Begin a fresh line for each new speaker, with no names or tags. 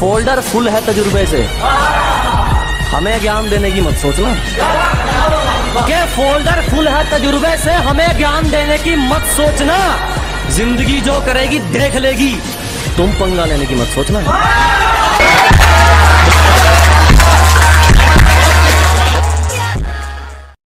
Folder full है तजुर्बे से। हमें ज्ञान देने की मत सोचना। के फोल्डर फुल है तजुर्बे से, हमें ज्ञान देने की मत सोचना। ज़िंदगी जो करेगी, देख लेगी। तुम पंगा लेने की मत सोचना।